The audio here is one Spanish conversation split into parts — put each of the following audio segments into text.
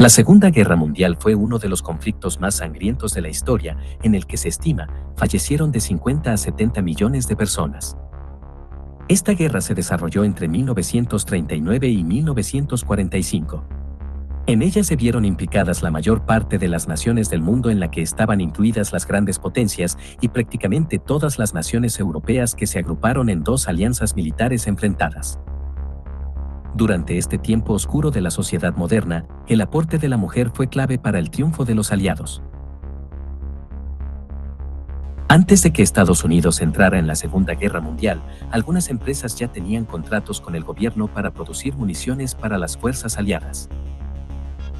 La Segunda Guerra Mundial fue uno de los conflictos más sangrientos de la historia, en el que se estima fallecieron de 50 a 70 millones de personas. Esta guerra se desarrolló entre 1939 y 1945. En ella se vieron implicadas la mayor parte de las naciones del mundo en la que estaban incluidas las grandes potencias y prácticamente todas las naciones europeas que se agruparon en dos alianzas militares enfrentadas. Durante este tiempo oscuro de la sociedad moderna, el aporte de la mujer fue clave para el triunfo de los aliados. Antes de que Estados Unidos entrara en la Segunda Guerra Mundial, algunas empresas ya tenían contratos con el gobierno para producir municiones para las fuerzas aliadas.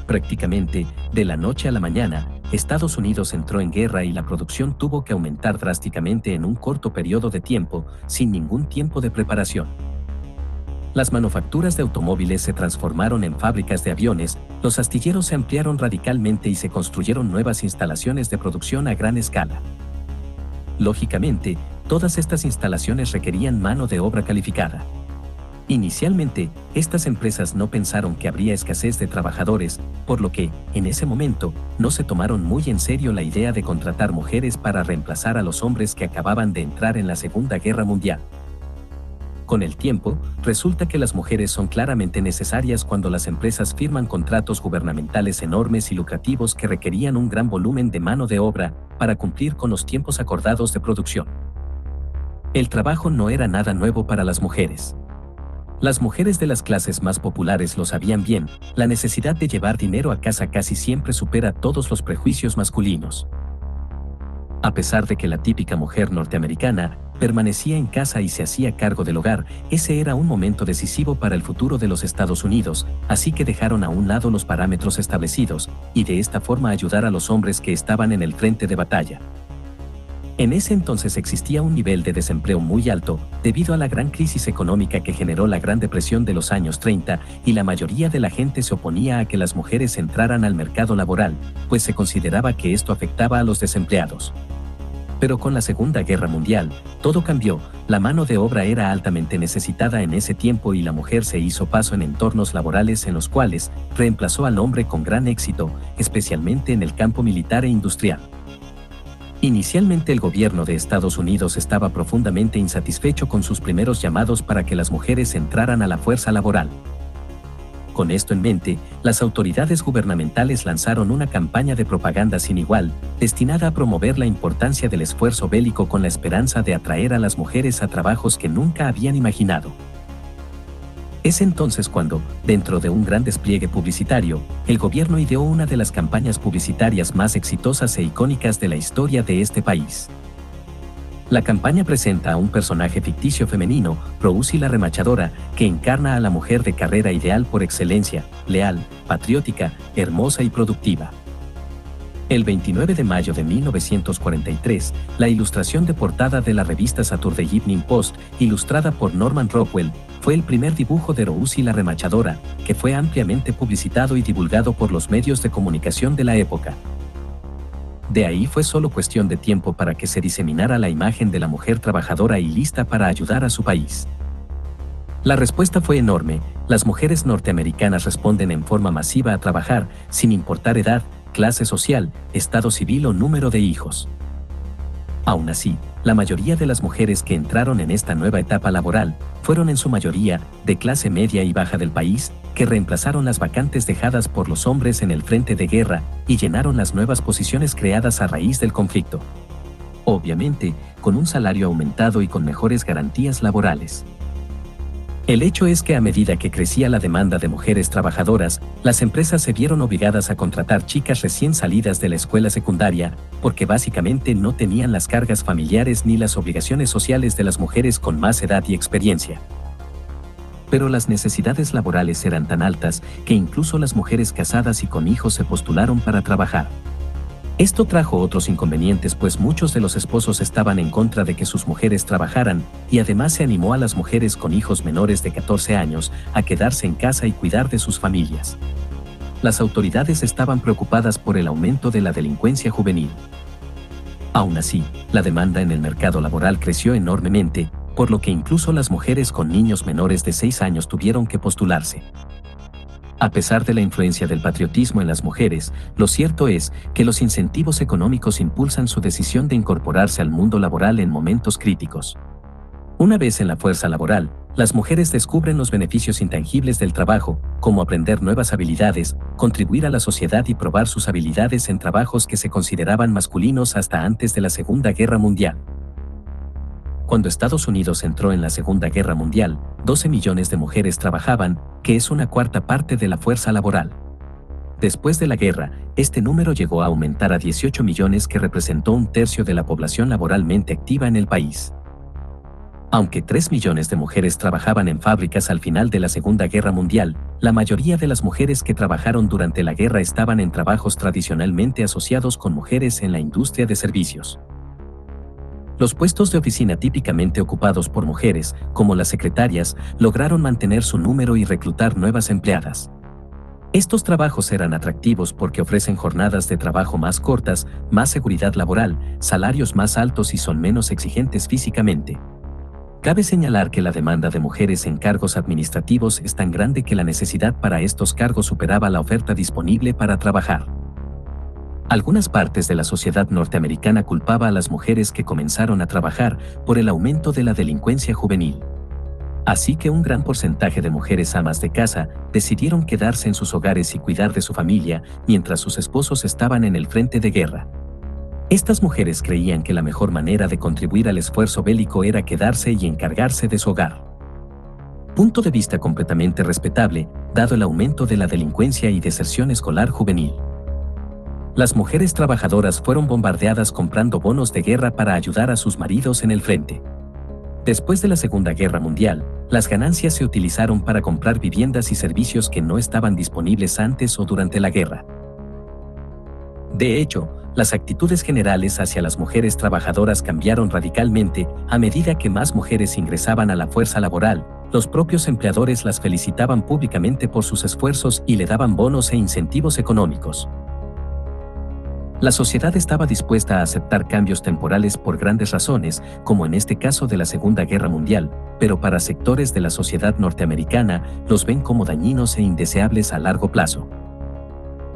Prácticamente, de la noche a la mañana, Estados Unidos entró en guerra y la producción tuvo que aumentar drásticamente en un corto periodo de tiempo, sin ningún tiempo de preparación. Las manufacturas de automóviles se transformaron en fábricas de aviones, los astilleros se ampliaron radicalmente y se construyeron nuevas instalaciones de producción a gran escala. Lógicamente, todas estas instalaciones requerían mano de obra calificada. Inicialmente, estas empresas no pensaron que habría escasez de trabajadores, por lo que, en ese momento, no se tomaron muy en serio la idea de contratar mujeres para reemplazar a los hombres que acababan de entrar en la Segunda Guerra Mundial. Con el tiempo, resulta que las mujeres son claramente necesarias cuando las empresas firman contratos gubernamentales enormes y lucrativos que requerían un gran volumen de mano de obra para cumplir con los tiempos acordados de producción. El trabajo no era nada nuevo para las mujeres. Las mujeres de las clases más populares lo sabían bien, la necesidad de llevar dinero a casa casi siempre supera todos los prejuicios masculinos. A pesar de que la típica mujer norteamericana permanecía en casa y se hacía cargo del hogar, ese era un momento decisivo para el futuro de los Estados Unidos, así que dejaron a un lado los parámetros establecidos, y de esta forma ayudar a los hombres que estaban en el frente de batalla. En ese entonces existía un nivel de desempleo muy alto, debido a la gran crisis económica que generó la Gran Depresión de los años 30, y la mayoría de la gente se oponía a que las mujeres entraran al mercado laboral, pues se consideraba que esto afectaba a los desempleados. Pero con la Segunda Guerra Mundial, todo cambió, la mano de obra era altamente necesitada en ese tiempo y la mujer se hizo paso en entornos laborales en los cuales reemplazó al hombre con gran éxito, especialmente en el campo militar e industrial. Inicialmente el gobierno de Estados Unidos estaba profundamente insatisfecho con sus primeros llamados para que las mujeres entraran a la fuerza laboral. Con esto en mente, las autoridades gubernamentales lanzaron una campaña de propaganda sin igual, destinada a promover la importancia del esfuerzo bélico con la esperanza de atraer a las mujeres a trabajos que nunca habían imaginado. Es entonces cuando, dentro de un gran despliegue publicitario, el gobierno ideó una de las campañas publicitarias más exitosas e icónicas de la historia de este país. La campaña presenta a un personaje ficticio femenino, Rousy la remachadora, que encarna a la mujer de carrera ideal por excelencia, leal, patriótica, hermosa y productiva. El 29 de mayo de 1943, la ilustración de portada de la revista Saturday Evening Post, ilustrada por Norman Rockwell, fue el primer dibujo de Rousy la remachadora, que fue ampliamente publicitado y divulgado por los medios de comunicación de la época. De ahí fue solo cuestión de tiempo para que se diseminara la imagen de la mujer trabajadora y lista para ayudar a su país. La respuesta fue enorme, las mujeres norteamericanas responden en forma masiva a trabajar, sin importar edad, clase social, estado civil o número de hijos. Aún así, la mayoría de las mujeres que entraron en esta nueva etapa laboral fueron en su mayoría de clase media y baja del país, que reemplazaron las vacantes dejadas por los hombres en el frente de guerra y llenaron las nuevas posiciones creadas a raíz del conflicto. Obviamente, con un salario aumentado y con mejores garantías laborales. El hecho es que a medida que crecía la demanda de mujeres trabajadoras, las empresas se vieron obligadas a contratar chicas recién salidas de la escuela secundaria, porque básicamente no tenían las cargas familiares ni las obligaciones sociales de las mujeres con más edad y experiencia. Pero las necesidades laborales eran tan altas que incluso las mujeres casadas y con hijos se postularon para trabajar. Esto trajo otros inconvenientes pues muchos de los esposos estaban en contra de que sus mujeres trabajaran y además se animó a las mujeres con hijos menores de 14 años a quedarse en casa y cuidar de sus familias. Las autoridades estaban preocupadas por el aumento de la delincuencia juvenil. Aún así, la demanda en el mercado laboral creció enormemente, por lo que incluso las mujeres con niños menores de 6 años tuvieron que postularse. A pesar de la influencia del patriotismo en las mujeres, lo cierto es que los incentivos económicos impulsan su decisión de incorporarse al mundo laboral en momentos críticos. Una vez en la fuerza laboral, las mujeres descubren los beneficios intangibles del trabajo, como aprender nuevas habilidades, contribuir a la sociedad y probar sus habilidades en trabajos que se consideraban masculinos hasta antes de la Segunda Guerra Mundial. Cuando Estados Unidos entró en la Segunda Guerra Mundial, 12 millones de mujeres trabajaban, que es una cuarta parte de la fuerza laboral. Después de la guerra, este número llegó a aumentar a 18 millones que representó un tercio de la población laboralmente activa en el país. Aunque 3 millones de mujeres trabajaban en fábricas al final de la Segunda Guerra Mundial, la mayoría de las mujeres que trabajaron durante la guerra estaban en trabajos tradicionalmente asociados con mujeres en la industria de servicios. Los puestos de oficina típicamente ocupados por mujeres, como las secretarias, lograron mantener su número y reclutar nuevas empleadas. Estos trabajos eran atractivos porque ofrecen jornadas de trabajo más cortas, más seguridad laboral, salarios más altos y son menos exigentes físicamente. Cabe señalar que la demanda de mujeres en cargos administrativos es tan grande que la necesidad para estos cargos superaba la oferta disponible para trabajar. Algunas partes de la sociedad norteamericana culpaba a las mujeres que comenzaron a trabajar por el aumento de la delincuencia juvenil. Así que un gran porcentaje de mujeres amas de casa decidieron quedarse en sus hogares y cuidar de su familia mientras sus esposos estaban en el frente de guerra. Estas mujeres creían que la mejor manera de contribuir al esfuerzo bélico era quedarse y encargarse de su hogar. Punto de vista completamente respetable, dado el aumento de la delincuencia y deserción escolar juvenil. Las mujeres trabajadoras fueron bombardeadas comprando bonos de guerra para ayudar a sus maridos en el frente. Después de la Segunda Guerra Mundial, las ganancias se utilizaron para comprar viviendas y servicios que no estaban disponibles antes o durante la guerra. De hecho, las actitudes generales hacia las mujeres trabajadoras cambiaron radicalmente a medida que más mujeres ingresaban a la fuerza laboral. Los propios empleadores las felicitaban públicamente por sus esfuerzos y le daban bonos e incentivos económicos. La sociedad estaba dispuesta a aceptar cambios temporales por grandes razones, como en este caso de la Segunda Guerra Mundial, pero para sectores de la sociedad norteamericana los ven como dañinos e indeseables a largo plazo.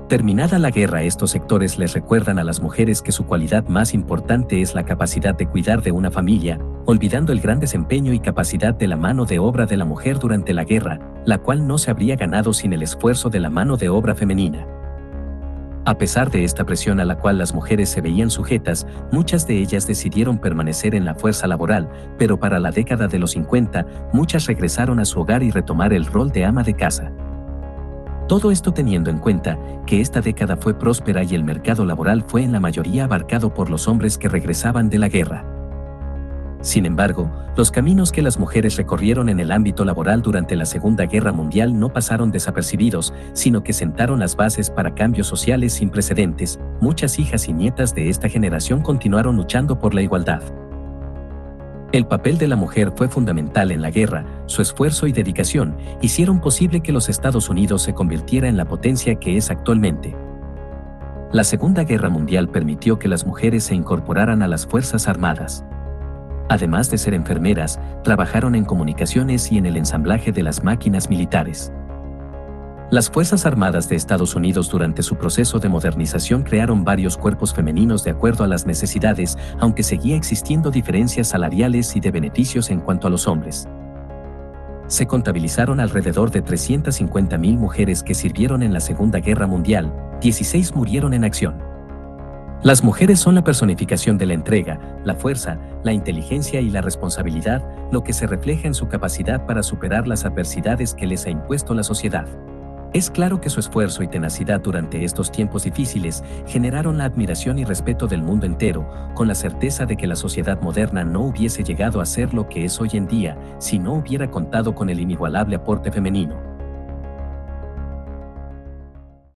Terminada la guerra, estos sectores les recuerdan a las mujeres que su cualidad más importante es la capacidad de cuidar de una familia, olvidando el gran desempeño y capacidad de la mano de obra de la mujer durante la guerra, la cual no se habría ganado sin el esfuerzo de la mano de obra femenina. A pesar de esta presión a la cual las mujeres se veían sujetas, muchas de ellas decidieron permanecer en la fuerza laboral, pero para la década de los 50, muchas regresaron a su hogar y retomar el rol de ama de casa. Todo esto teniendo en cuenta que esta década fue próspera y el mercado laboral fue en la mayoría abarcado por los hombres que regresaban de la guerra. Sin embargo, los caminos que las mujeres recorrieron en el ámbito laboral durante la Segunda Guerra Mundial no pasaron desapercibidos, sino que sentaron las bases para cambios sociales sin precedentes. Muchas hijas y nietas de esta generación continuaron luchando por la igualdad. El papel de la mujer fue fundamental en la guerra, su esfuerzo y dedicación hicieron posible que los Estados Unidos se convirtiera en la potencia que es actualmente. La Segunda Guerra Mundial permitió que las mujeres se incorporaran a las Fuerzas Armadas. Además de ser enfermeras, trabajaron en comunicaciones y en el ensamblaje de las máquinas militares. Las Fuerzas Armadas de Estados Unidos durante su proceso de modernización crearon varios cuerpos femeninos de acuerdo a las necesidades, aunque seguía existiendo diferencias salariales y de beneficios en cuanto a los hombres. Se contabilizaron alrededor de 350.000 mujeres que sirvieron en la Segunda Guerra Mundial, 16 murieron en acción. Las mujeres son la personificación de la entrega, la fuerza, la inteligencia y la responsabilidad, lo que se refleja en su capacidad para superar las adversidades que les ha impuesto la sociedad. Es claro que su esfuerzo y tenacidad durante estos tiempos difíciles generaron la admiración y respeto del mundo entero, con la certeza de que la sociedad moderna no hubiese llegado a ser lo que es hoy en día si no hubiera contado con el inigualable aporte femenino.